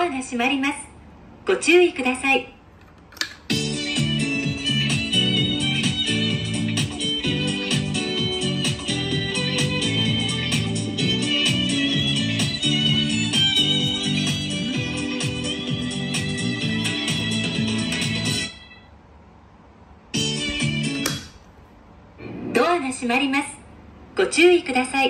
アが閉まります。ご注意ください。ドアが閉まります。ご注意ください。